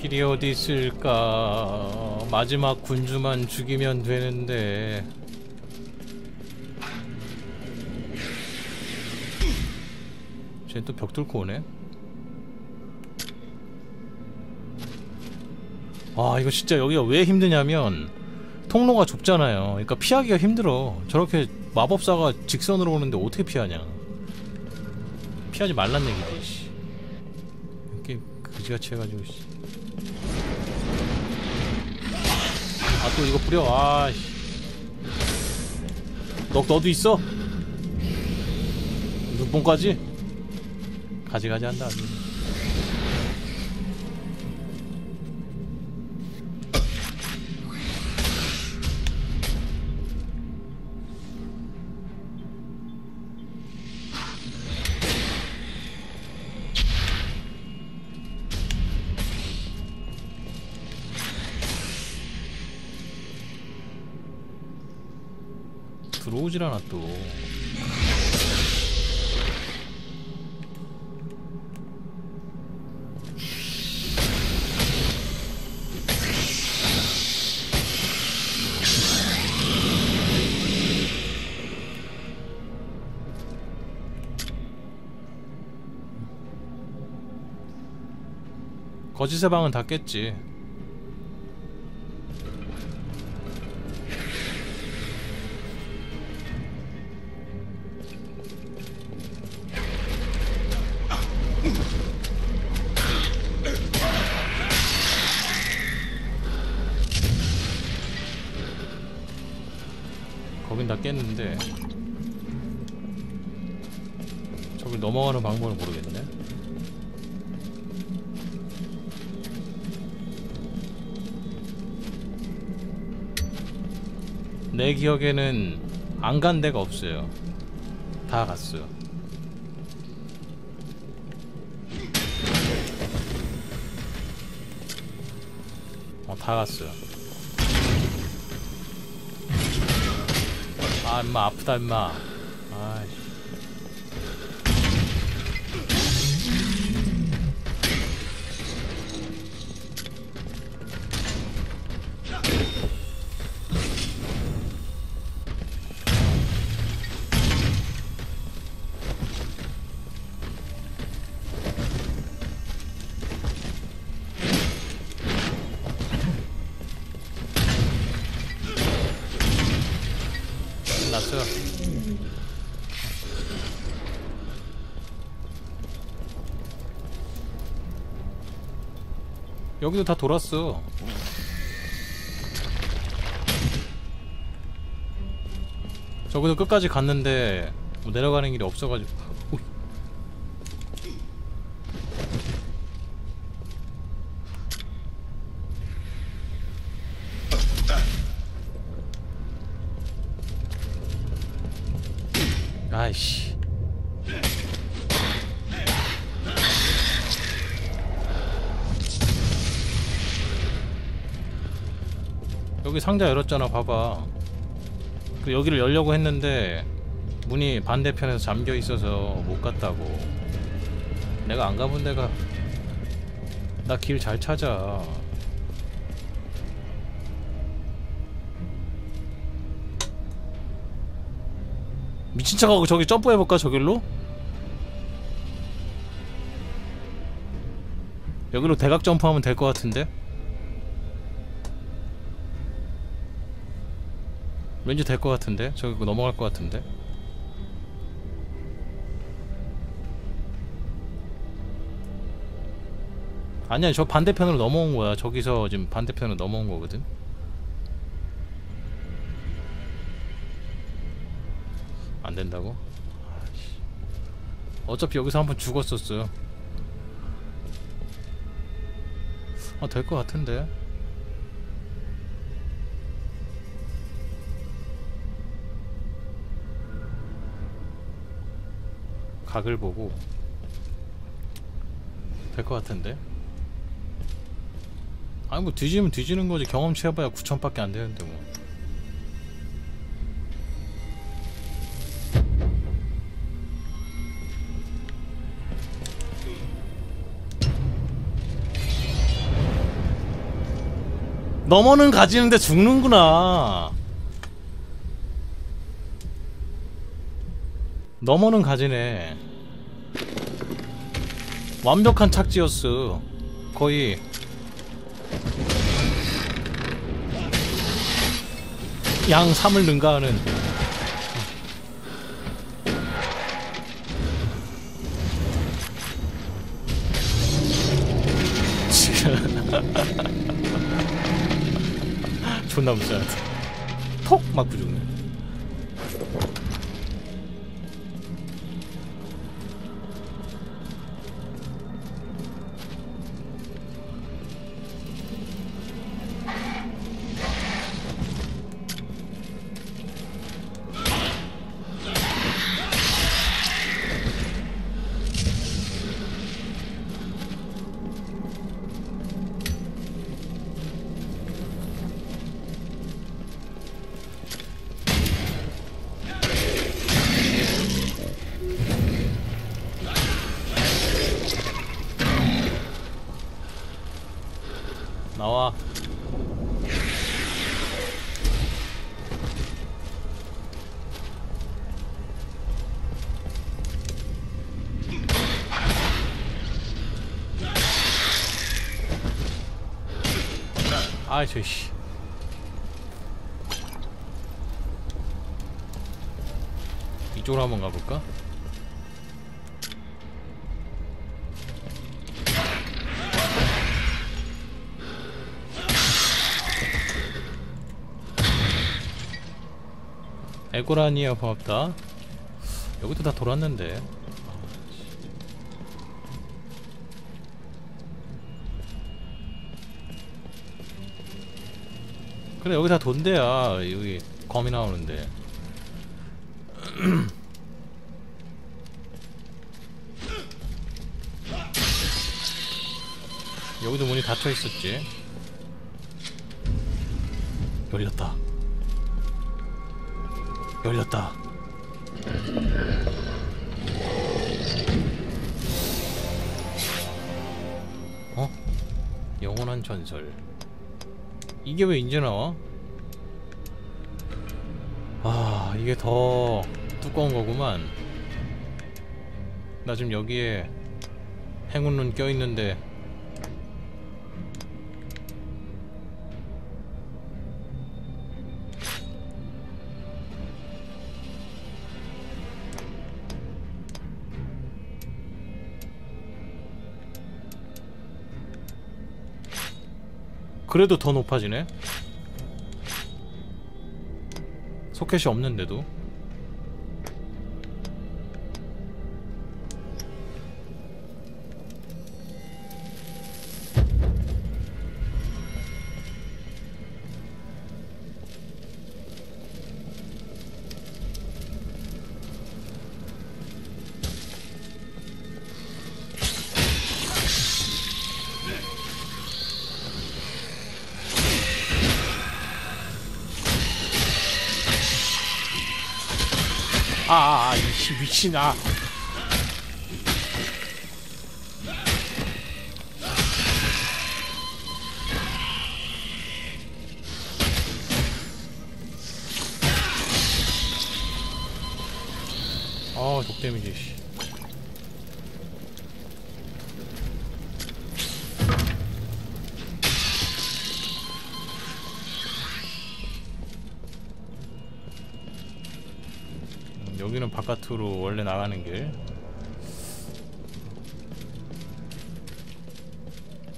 길이 어디 있을까? 마지막 군주만 죽이면 되는데. 쟤 또 벽 뚫고 오네? 와 이거 진짜 여기가 왜 힘드냐면 통로가 좁잖아요. 그러니까 피하기가 힘들어. 저렇게 마법사가 직선으로 오는데 어떻게 피하냐? 피하지 말란 얘기지 씨. 이렇게 그지같이 해가지고 씨. 아 또 이거 뿌려 아씨 너 너도 있어? 눈뽕까지? 가지가지 한다 아주. 오질 않아 또. 거짓의 방은 다 깼지 거긴 다 깼는데 저기 넘어가는 방법을 모르겠네. 내 기억에는 안 간 데가 없어요. 다 갔어요. 어, 다 갔어요 아 임마 아프다 임마 여기도 다 돌았어. 저기도 끝까지 갔는데 뭐 내려가는 길이 없어가지고 상자 열었잖아 봐봐 그 여기를 열려고 했는데 문이 반대편에서 잠겨 있어서 못 갔다고 내가 안 가본 데가 나 길 잘 찾아 미친 척하고 저기 점프해볼까 저길로? 여기로 대각 점프하면 될 것 같은데? 왠지 될 것 같은데? 저기 넘어갈 것 같은데? 아니야 저 반대편으로 넘어온 거야 저기서 지금 반대편으로 넘어온 거거든 안 된다고? 어차피 여기서 한번 죽었었어요 아될 것 같은데 각을 보고 될 것 같은데? 아니 뭐 뒤지면 뒤지는 거지. 경험치 해봐야 9천밖에 안 되는데 뭐. 넘어는 가지는데 죽는구나. 넘어는 가지네 완벽한 착지였어. 거의. 양 3을 능가하는. 존나 무시하다 톡! 맞고 죽네 아이 저씨. 이쪽으로 한번 가볼까? 에고라니아 고맙다. 여기도 다 돌았는데 그래 여기 다 돈대야 여기 검이 나오는데 여기도 문이 닫혀 있었지 열렸다 열렸다. 어? 영원한 전설. 이게 왜 이제 나와? 아, 이게 더 두꺼운 거구만. 나 지금 여기에 행운룬 껴있는데 그래도 더 높아지네. 소켓이 없는데도 아아아 이씨 미친 아 아, 독 데미지 바깥으로 원래 나가는 길.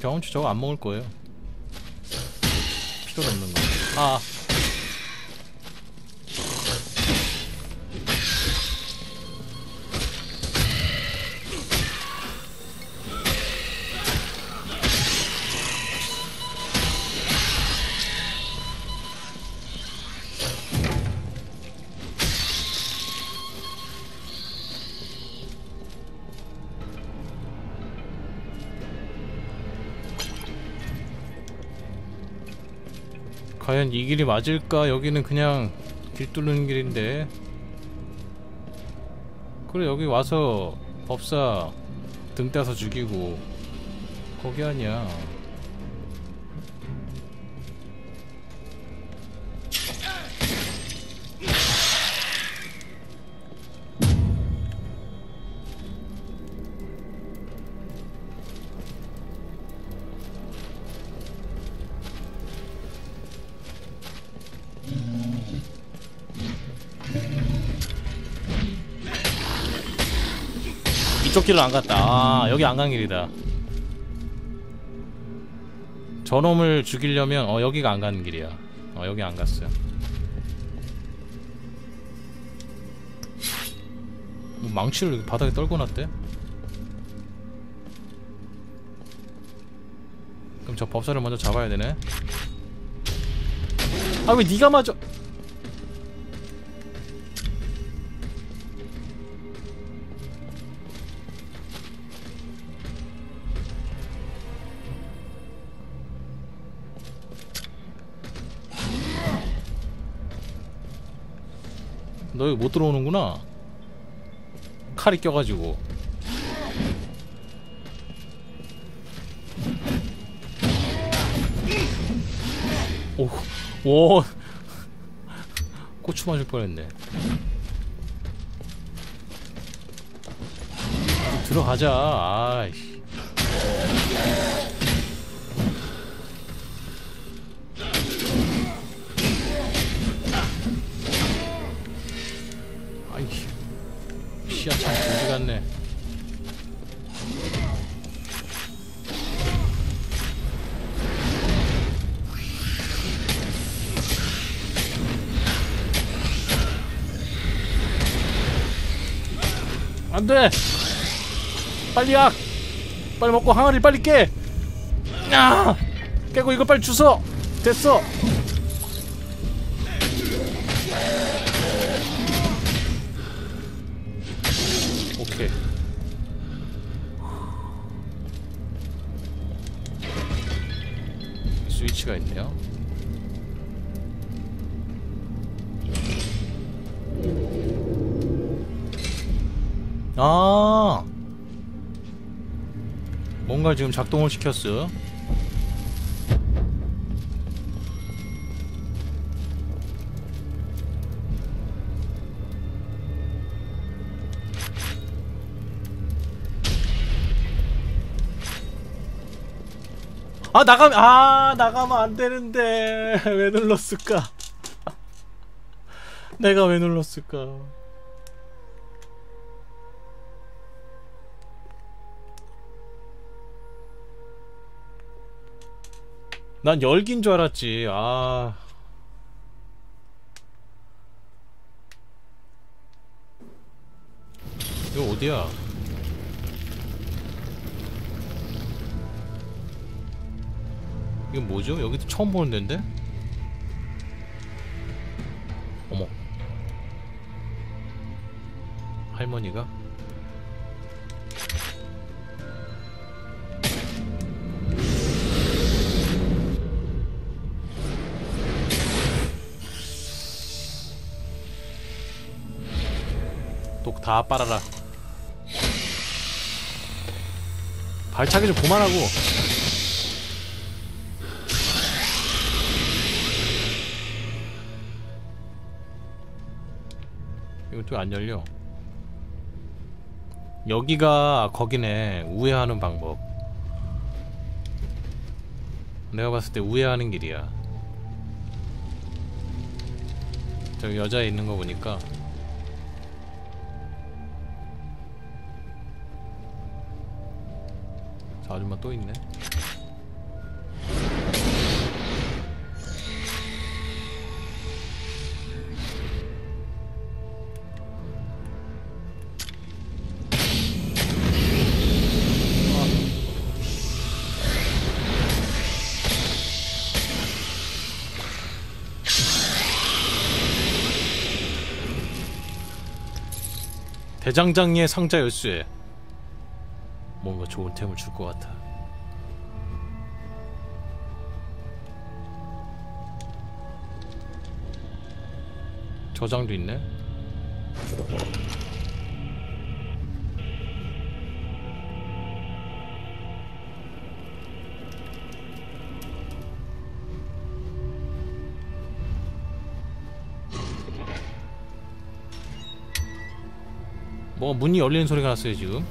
경험치 저거 안 먹을 거예요. 과연 이 길이 맞을까? 여기는 그냥 길 뚫는 길인데. 그래 여기 와서 법사 등 따서 죽이고. 거기 아니야 이쪽 길은 안 갔다. 아 여기 안 간 길이다. 저놈을 죽이려면 어 여기가 안 가는 길이야. 어 여기 안 갔어요. 뭐 망치를 바닥에 떨고 놨대? 그럼 저 법사를 먼저 잡아야 되네. 아왜 니가 맞아 여기 못 들어오는구나. 칼이 껴가지고. 오, 오. 고추 맞을 뻔했네. 들어가자. 아이씨 시야 참 거지 같네. 안돼! 빨리 약! 빨리 먹고 항아리 빨리 깨! 야! 깨고 이거 빨리 주워! 됐어 오케이. 스위치가 있네요. 아! 뭔가 지금 작동을 시켰어 아 나가면 아 나가면 안 되는데 왜 눌렀을까 내가 왜 눌렀을까 난 열기인 줄 알았지. 아. 이거 어디야? 이건 뭐죠? 여기도 처음 보는 데인데? 어머. 할머니가? 독 다 빨아라 발차기 좀 그만하고 또 안 열려. 여기가 거기네. 우회하는 방법. 내가 봤을 때 우회하는 길이야. 저기 여자 있는 거 보니까. 저 아줌마 또 있네. 대장장이의 상자 열쇠 뭔가 좋은 템을 줄 것 같아. 저장도 있네. 뭐 문이 열리는 소리가 났어요 지금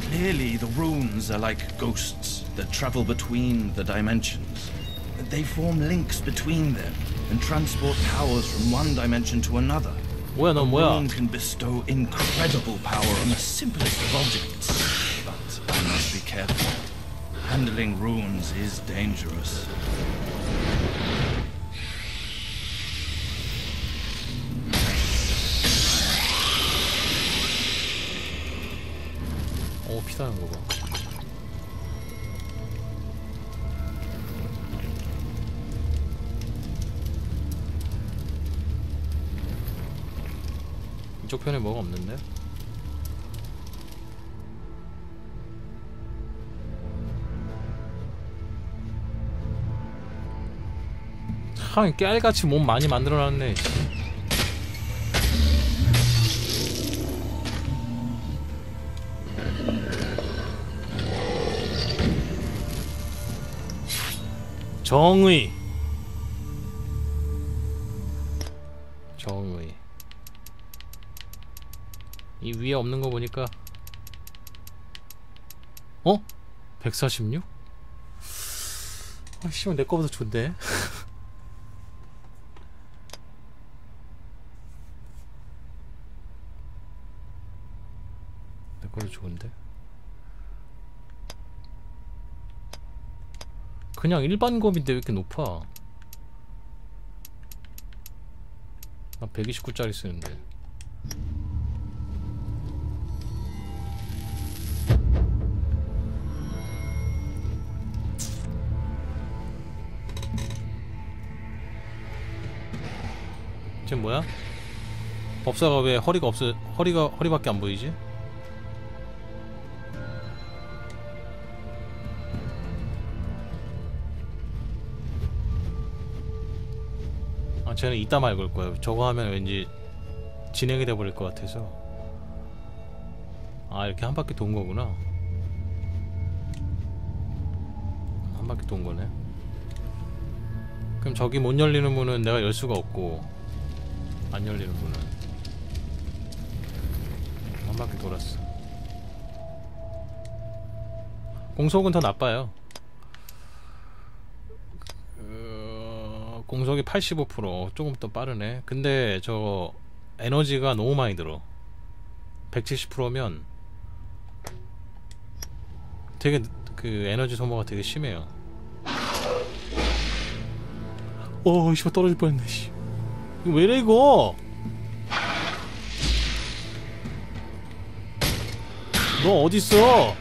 Clearly, the runes are like ghost that travel between the dimensions. They form links between them and transport powers from one dimension to another. 뭐야 너 A 뭐야 rune can bestow incredible power on the simplest of objects. But I must be careful. Handling runes is dangerous. 오 피다는 거봐 이쪽 편에 뭐가 없는데? 참 깨알같이 몸 많이 만들어놨네 정의 위에 없는 거 보니까. 어? 146? 아 씨발 내 거보다 좋네 내 거보다 좋은데? 그냥 일반 검인데 왜 이렇게 높아? 나 129짜리 쓰는데 지금 뭐야? 법사가 왜 허리가 없어 허리가 허리밖에 안 보이지? 아 쟤는 이따 말 걸 거예요. 저거 하면 왠지 진행이 돼 버릴 것 같아서. 아 이렇게 한 바퀴 돈 거구나. 한 바퀴 돈 거네. 그럼 저기 못 열리는 문은 내가 열 수가 없고 안 열리는 문은 한 바퀴 돌았어. 공속은 더 나빠요. 어, 공속이 85% 조금 더 빠르네. 근데 저 에너지가 너무 많이 들어. 170%면 되게 그 에너지 소모가 되게 심해요. 어, 씨발 떨어질 뻔했네. 씨. 이거 왜 이래 이거? 너 어디 있어?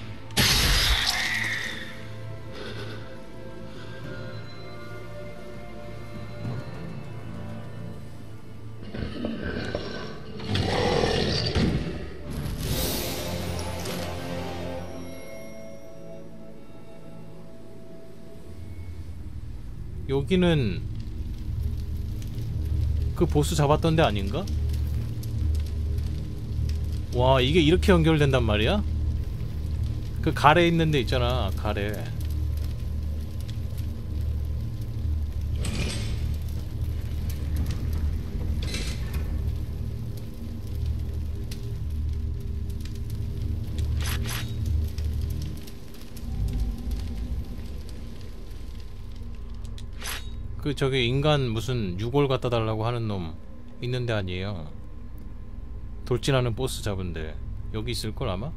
여기는 그 보스 잡았던 데 아닌가? 와 이게 이렇게 연결된단 말이야? 그 가래 있는 데 있잖아 가래 그 저기 인간 무슨 유골 갖다 달라고 하는 놈 있는데 아니에요 돌진하는 보스 잡은데 여기 있을걸 아마?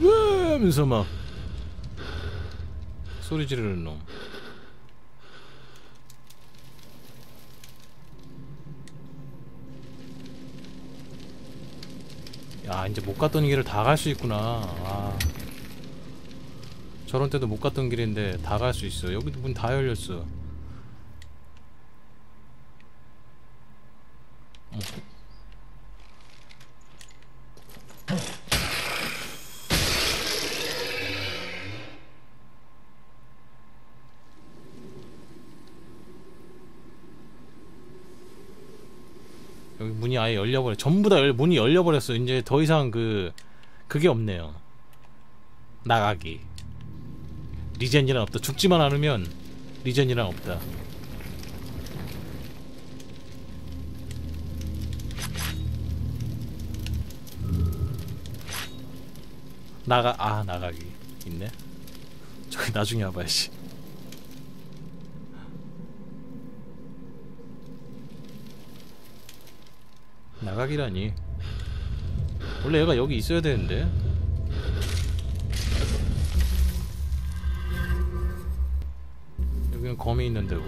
으아 하면서 막 소리 지르는 놈 야, 이제 못 갔던 길을 다 갈 수 있구나. 아. 저런 때도 못 갔던 길인데 다 갈 수 있어. 여기도 문 다 열렸어. 어. 여기 문이 아예 열려버려. 전부 다 열, 문이 열려버렸어. 이제 더 이상 그 그게 없네요. 나가기. 리젠이란 없다. 죽지만 않으면 리젠이란 없다. 나가 아 나가기 있네. 저기 나중에 와봐야지. 나가기라니. 원래 얘가 여기 있어야 되는데. 여기는 검이 있는 데고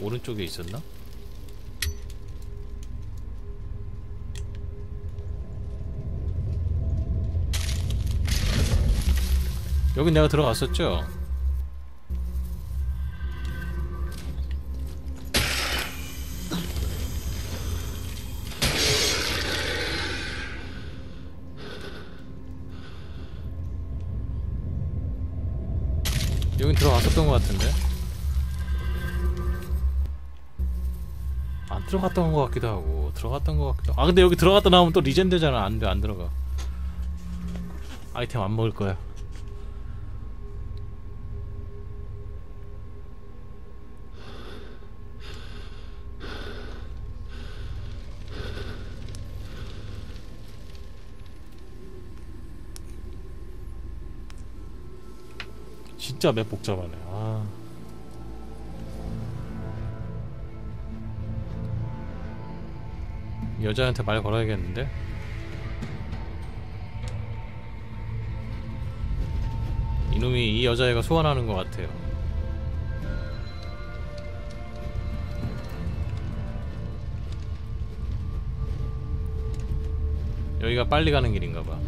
오른쪽에 있었나? 여기 내가 들어갔었죠? 여긴 들어갔었던 것 같은데. 안 들어갔던 것 같기도 하고 들어갔던 것 같기도 하고. 아 근데 여기 들어갔다 나오면 또 리젠 되잖아. 안돼 안 들어가. 아이템 안 먹을 거야 맵 복잡하네 아 여자한테 말 걸어야겠는데? 이놈이 이 여자애가 소환하는 것 같아요. 여기가 빨리 가는 길인가 봐.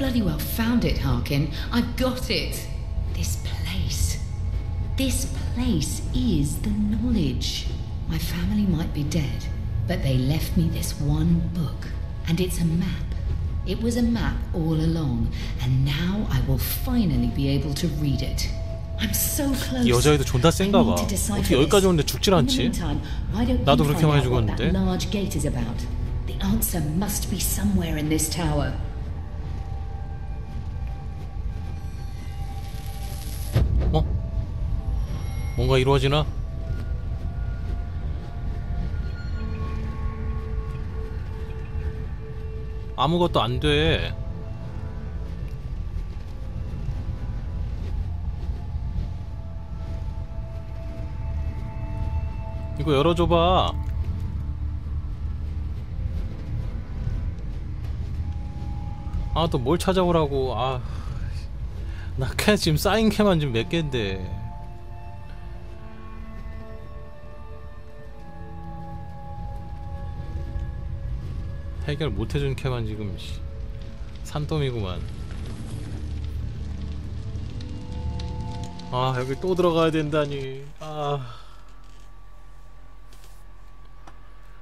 I've bloody well found it, Harkin. I've got it. This place. This place is the knowledge. My family might be dead, but they left me this one book. And it's a map. It was a map all along, and now I will finally be able to read it. I'm so close. 이 여자애도 존나 I 센가 need 봐. to decipher 어떻게 여기까지 this. 오는데 죽질 In the 않지? meantime, why don't 나도 you 그렇게 find 많이 out what that 죽었는데? large gate is about? The answer must be somewhere in this tower. 뭔가 이루어지나? 아무것도 안 돼. 이거 열어줘봐. 아, 또 뭘 찾아오라고. 아. 나 그냥 지금 쌓인 캐만 지금 몇 개인데. 해결 못 해준 캐만 지금 씨, 산더미구만. 아 여기 또 들어가야 된다니. 아.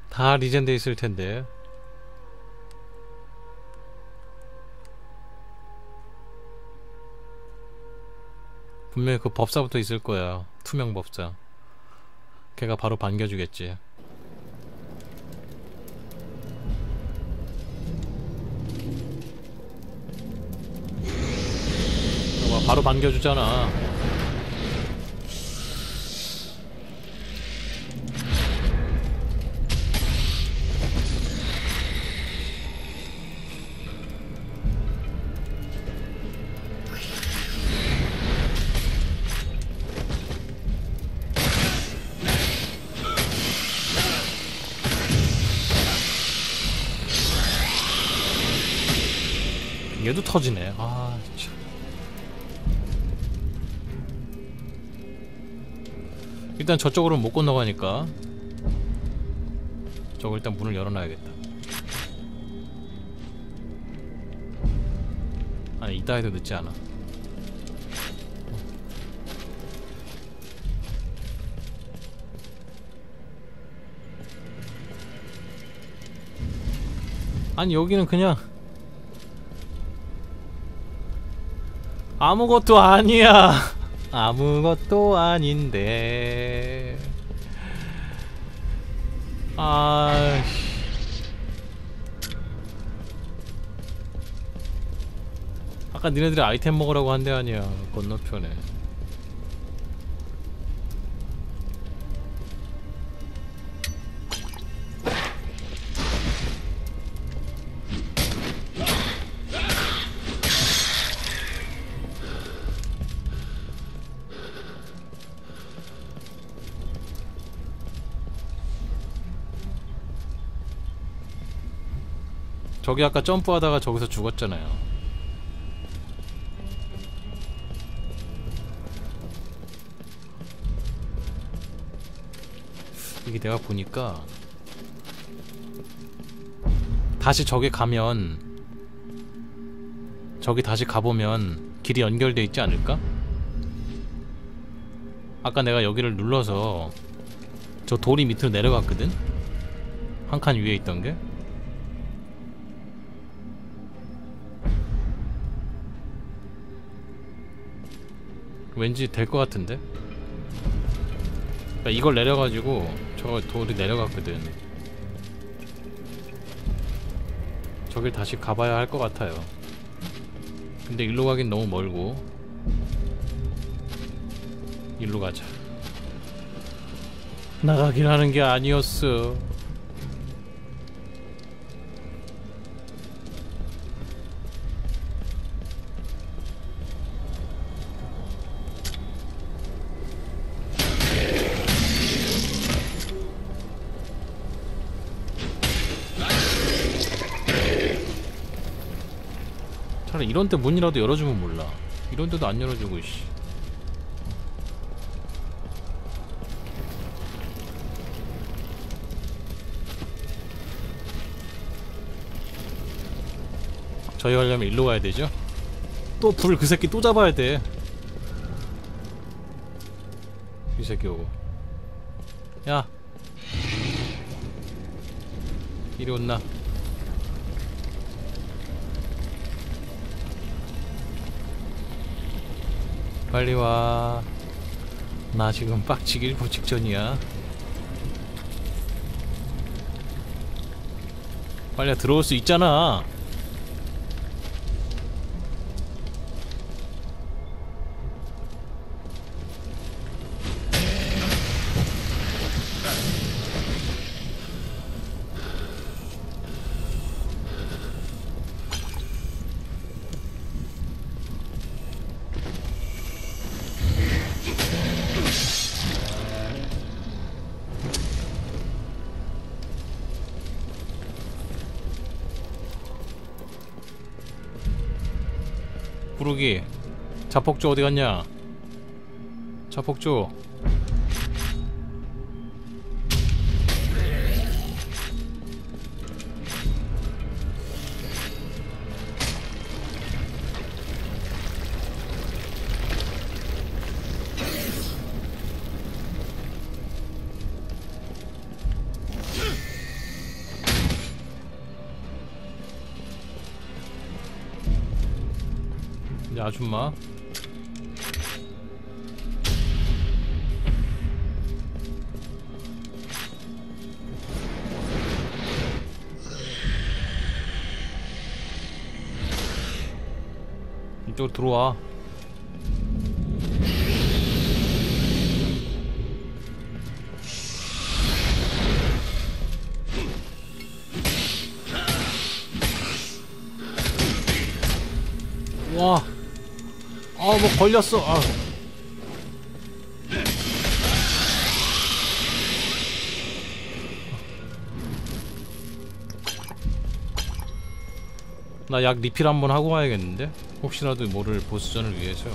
다 리젠돼 있을 텐데. 분명히 그 법사부터 있을 거야. 투명 법사. 걔가 바로 반겨주겠지. 와, 바로 반겨주잖아. 얘도 터지네. 아, 일단 저쪽으로는 못 건너가니까 저거 일단 문을 열어놔야겠다. 아니 이따 해도 늦지 않아. 아니 여기는 그냥 아무것도 아니야. 아무것도 아닌데. 아. 아까 니네들이 아이템 먹으라고 한 데 아니야. 건너편에. 저기 아까 점프하다가 저기서 죽었잖아요. 이게 내가 보니까 다시 저기 가면 저기 다시 가보면 길이 연결돼 있지 않을까? 아까 내가 여기를 눌러서 저 돌이 밑으로 내려갔거든? 한 칸 위에 있던 게 왠지 될 것 같은데? 그러니까 이걸 내려가지고 저 돌이 내려갔거든. 저길 다시 가봐야 할 것 같아요. 근데 일로 가긴 너무 멀고. 일로 가자. 나가긴 하는 게 아니었어 차라리 이런 때 문이라도 열어주면 몰라 이런 데도 안 열어주고 씨 저희 하려면 일로 가야 되죠? 또 불 그 새끼 또 잡아야 돼. 이 새끼 오고. 야. 이리 온나. 빨리 와. 나 지금 일보 직전이야. 빨리 들어올 수 있잖아. 부르기. 자폭주 어디 갔냐? 자폭주 이제 아줌마. 이쪽으로 들어와 와 뭐 걸렸어. 아. 나약 리필 한번 하고 와야겠는데? 혹시라도 모를 보스전을 위해서